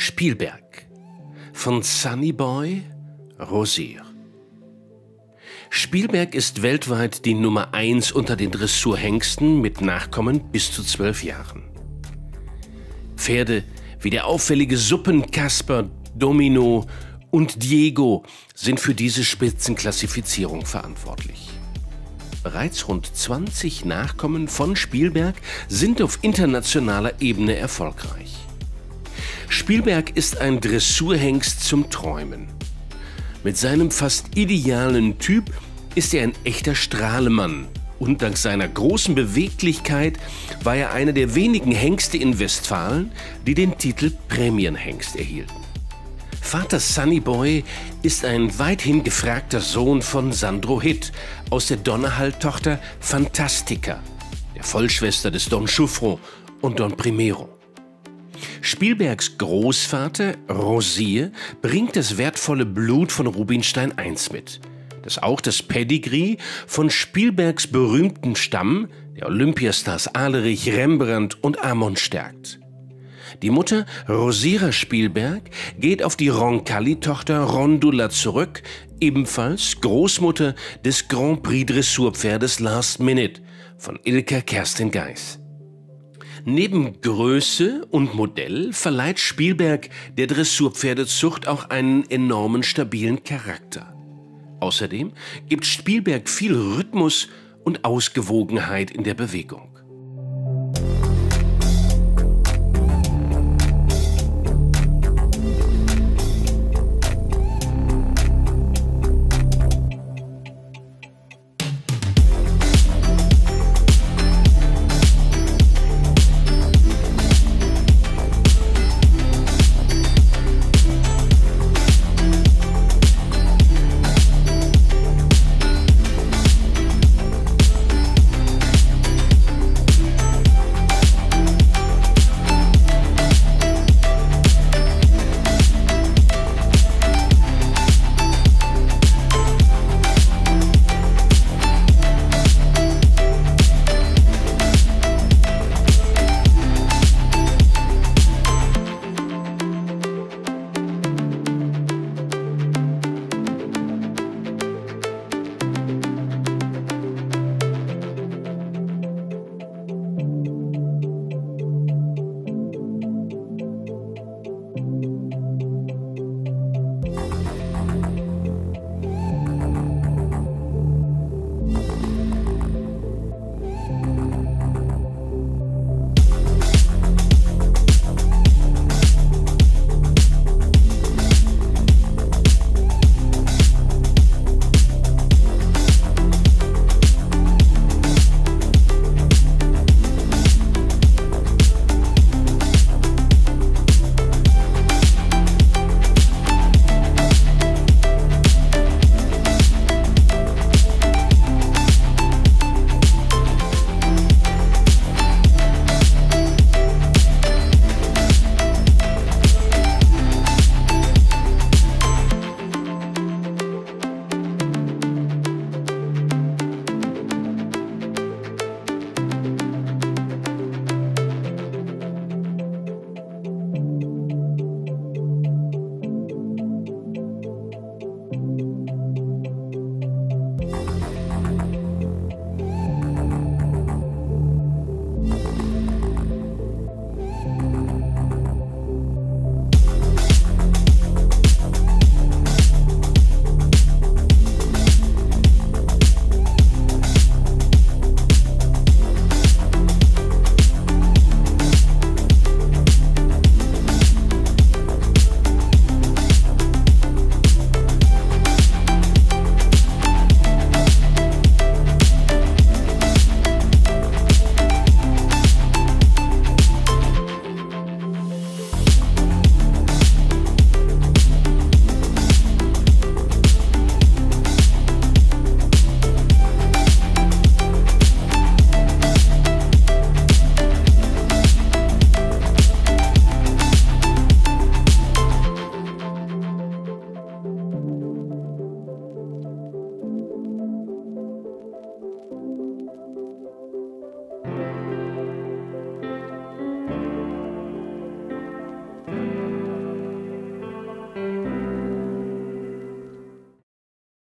Spielberg von Sunnyboy Rosier. Spielberg ist weltweit die Nummer 1 unter den Dressurhengsten mit Nachkommen bis zu zwölf Jahren. Pferde wie der auffällige Suppenkasper, Domino und Diego sind für diese Spitzenklassifizierung verantwortlich. Bereits rund 20 Nachkommen von Spielberg sind auf internationaler Ebene erfolgreich. Spielberg ist ein Dressurhengst zum Träumen. Mit seinem fast idealen Typ ist er ein echter Strahlemann und dank seiner großen Beweglichkeit war er einer der wenigen Hengste in Westfalen, die den Titel Prämienhengst erhielten. Vater Sunnyboy ist ein weithin gefragter Sohn von Sandro Hitt aus der Donnerhall-Tochter Fantastica, der Vollschwester des Don Schufro und Don Primero. Spielbergs Großvater Rosier bringt das wertvolle Blut von Rubinstein I mit, das auch das Pedigree von Spielbergs berühmtem Stamm, der Olympiastars Alerich, Rembrandt und Amon stärkt. Die Mutter Rosira Spielberg geht auf die Roncalli-Tochter Rondula zurück, ebenfalls Großmutter des Grand Prix Dressurpferdes Last Minute von Ilka Kerstin Geis. Neben Größe und Modell verleiht Spielberg der Dressurpferdezucht auch einen enormen stabilen Charakter. Außerdem gibt Spielberg viel Rhythmus und Ausgewogenheit in der Bewegung.